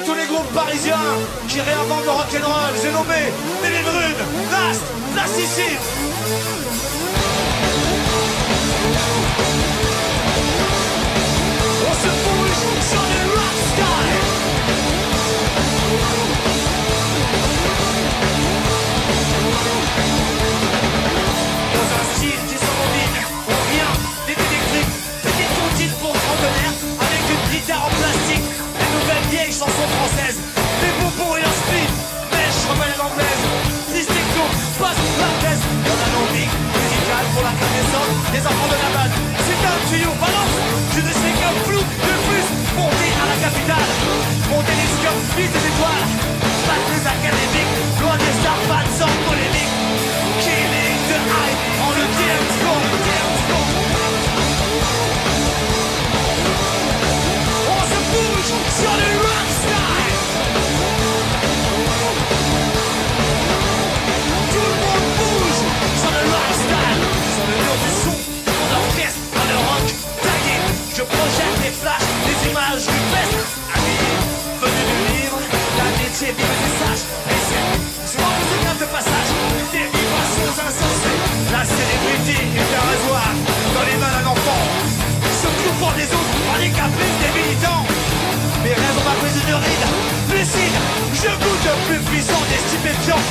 tous les groupes parisiens qui réinventent le rock'n'roll. J'ai nommé Billy Brune, Last, Plasticine. les enfants de la base. C'est un tuyau, ballon Et c'est, je crois que c'est de passage, des vibrations insensées La célébrité est un resoir dans les mains d'un enfant Surtout pour des autres, par les caprices des militants Mes raisons m'apprennent de rides, lucides Je goûte plus puissant des stupéfiants.